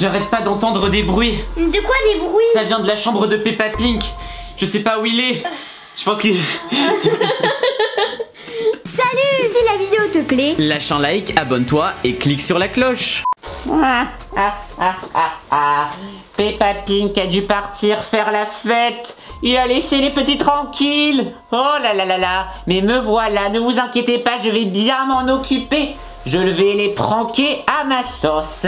J'arrête pas d'entendre des bruits. De quoi des bruits? Ça vient de la chambre de Peppa Pink. Je sais pas où il est. Je pense qu'il. Salut Si la vidéo te plaît, Lâche un like, abonne-toi et clique sur la cloche. Ah, ah, ah, ah, ah. Peppa Pink a dû partir faire la fête. Il a laissé les petits tranquilles. Oh là là là là. Mais me voilà, ne vous inquiétez pas, je vais bien m'en occuper. Je vais les pranker à ma sauce.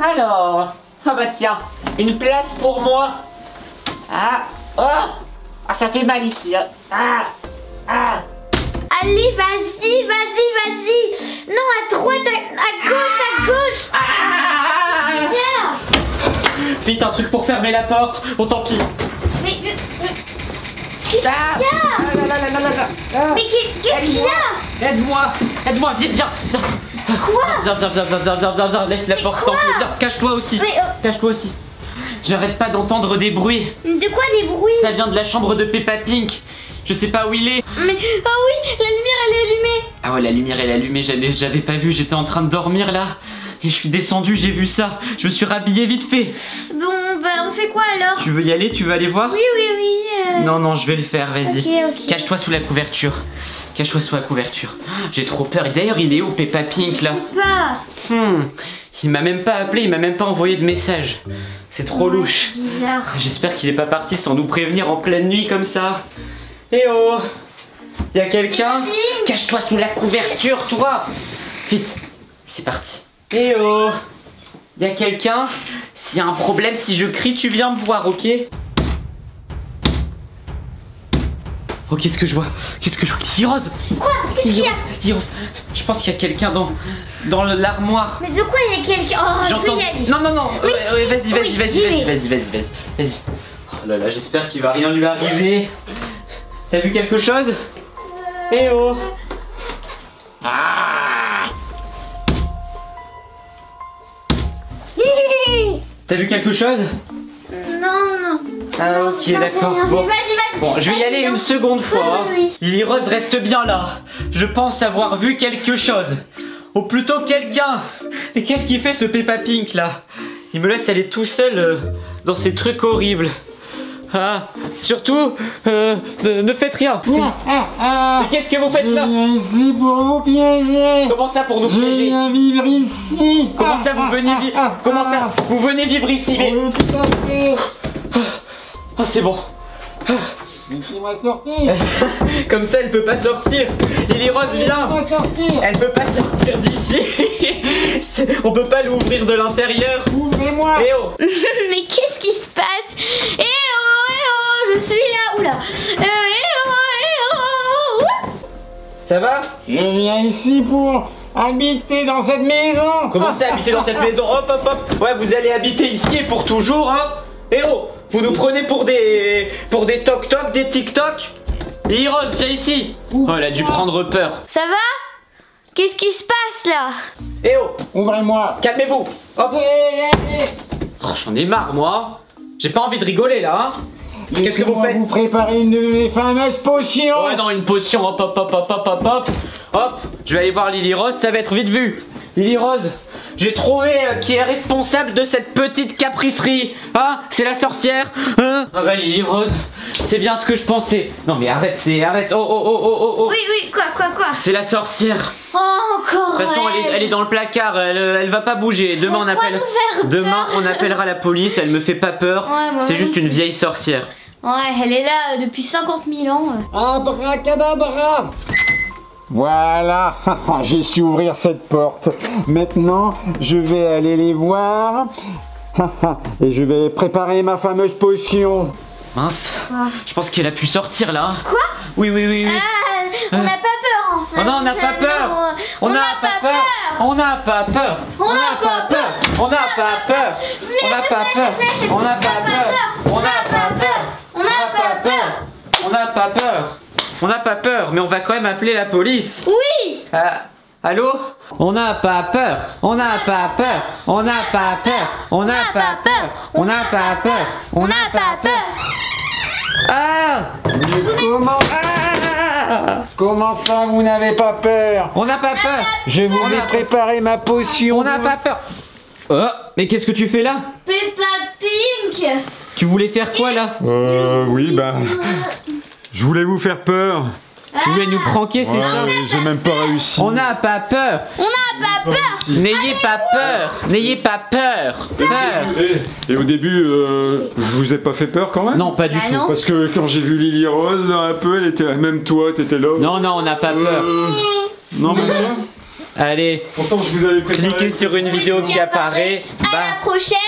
Alors, ah bah tiens, une place pour moi. Ah, oh, ah ça fait mal ici. hein. Ah, ah. allez, vas-y, vas-y, vas-y Non, à droite, à, à gauche, à gauche Ah Viens Vite, un truc pour fermer la porte. Bon, tant pis. Mais... euh, euh, Qu'est-ce qu'il y a? Ah là là là. Ah. Mais qu'est- qu'est-ce qu'il y a? Aide-moi Aide-moi Viens, viens, viens Quoi Viens, viens, viens, viens, viens, viens, viens, viens, laisse la Mais porte quoi. Viens, cache-toi aussi. Mais, euh, Cache-toi aussi. J'arrête pas d'entendre des bruits. De quoi des bruits Ça vient de la chambre de Peppa Pink. Je sais pas où il est. Mais... Ah oui, la lumière, elle est allumée Ah ouais, la lumière elle est allumée, j'avais, j'avais pas vu, j'étais en train de dormir là. Et je suis descendu, j'ai vu ça. Je me suis rhabillé vite fait. Bon, bah, on fait quoi alors Tu veux y aller? Tu veux aller voir? Oui, oui, oui. Non, non, je vais le faire, vas-y. Ok, ok. Cache-toi sous la couverture. Cache-toi sous la couverture. J'ai trop peur. Et d'ailleurs, il est où Peppa Pink là Pas. Hmm. Il m'a même pas appelé, il m'a même pas envoyé de message. C'est trop louche. Bizarre. J'espère qu'il est pas parti sans nous prévenir en pleine nuit comme ça. Eh oh Y a quelqu'un Cache-toi sous la couverture, toi Vite, c'est parti. Eh oh Y a quelqu'un S'il y a un problème, si je crie, tu viens me voir, ok? Oh, qu'est-ce que je vois? Qu'est-ce que je vois? Lily Rose Quoi? Qu'est-ce qu'il y a? Lily Rose, je pense qu'il y a quelqu'un dans, dans l'armoire. Mais de quoi il y a quelqu'un? Oh, J'entends. Non, non, non. Vas-y, vas-y, vas-y, vas-y, vas-y, vas-y, vas-y, vas-y. Oh là là, j'espère qu'il va rien lui arriver. T'as vu quelque chose? Eh oh Ah T'as vu quelque chose? Non, non. Ah ok, d'accord. Bon. Vas-y. Bon, je vais y aller une seconde fois. Oui, Lily Rose reste bien là. Je pense avoir vu quelque chose. Ou plutôt quelqu'un. Et qu'est-ce qu'il fait ce Peppa Pink là? Il me laisse aller tout seul euh, dans ces trucs horribles. Ah, surtout, euh, ne, ne faites rien. Ah, ah. Mais qu'est-ce que vous faites Je là viens ici pour vous piéger. Comment ça pour nous Je piéger? viens vivre ici. Comment ça vous venez vivre Comment ça vous venez vivre ici Mais ah c'est bon. Laissez-moi sortir. Comme ça elle peut pas sortir. Lily Rose viens. Elle peut pas sortir d'ici. On peut pas l'ouvrir de l'intérieur. Ouvrez-moi. Eh oh Mais qu'est-ce qui se passe Eh oh, eh oh, je suis là. Oula. Euh, eh oh, eh oh. Ouh. Ça va? Je viens ici pour habiter dans cette maison. Comment ça habiter dans cette maison? Hop hop hop Ouais vous allez habiter ici et pour toujours hein Eh oh Vous nous prenez pour des. pour des toc toc, des tic toc Et Rose, viens ici. Oh elle a dû prendre peur. Ça va? Qu'est-ce qui se passe là? Eh oh. Ouvrez-moi. Calmez-vous. Hop. Eh, eh, eh. Oh, J'en ai marre moi. J'ai pas envie de rigoler là hein. Qu'est-ce que vous faites? vous préparer une de mes fameuses potions. Ouais non une potion. Hop hop hop hop hop hop hop. Hop Je vais aller voir Lily Rose, ça va être vite vu. Lily Rose j'ai trouvé euh, qui est responsable de cette petite capricerie. Hein C'est la sorcière Hein Ah bah Lily Rose, c'est bien ce que je pensais. Non mais arrête, c'est arrête. Oh oh oh oh oh oh. Oui, oui, quoi, quoi, quoi? C'est la sorcière. Oh, encore De toute façon, elle est, elle est dans le placard, elle, euh, elle va pas bouger. Demain on appelle. Demain on appellera la police, elle me fait pas peur. Ouais, moi c'est juste une vieille sorcière. Ouais, elle est là euh, depuis 50 000 ans. euh. Abracadabra Voilà, j'ai su ouvrir cette porte. Maintenant, je vais aller les voir. Et je vais préparer ma fameuse potion. Mince, je pense qu'elle a pu sortir là. Quoi Oui, oui, oui, oui. Ah, on n'a pas peur. hein. Oh non, on n'a pas peur. Non, On n'a pas peur. On n'a pas peur. On n'a pas peur. On n'a pas peur. On n'a pas peur. On n'a pas peur. On n'a pas peur. On n'a pas peur. On n'a pas peur. On n'a pas peur, mais on va quand même appeler la police. Oui Ah, allô? On n'a pas peur. On n'a pas peur. On n'a pas peur. On n'a pas peur. On n'a pas peur. On n'a pas peur. Ah Mais comment Ah Comment ça, vous n'avez pas peur? On n'a pas peur. Je vous ai préparé ma potion. On n'a pas peur. Oh, mais qu'est-ce que tu fais là? Peppa Pink Tu voulais faire quoi là? Euh, oui, bah. Je voulais vous faire peur. Tu voulais nous pranker, c'est Ouais, ça mais j'ai même pas réussi. On n'a pas peur On n'a pas peur N'ayez pas peur N'ayez pas peur Peur Et, et au début, euh, je vous ai pas fait peur quand même Non, pas du Bah tout. non. Parce que quand j'ai vu Lily Rose, là, un peu, elle était là. Même toi, t'étais là. Non, non, on n'a pas peur. Euh, non, mais moi, Allez, pourtant, je vous avais préparé. cliquez sur une vidéo qui apparaît. À Bah, la prochaine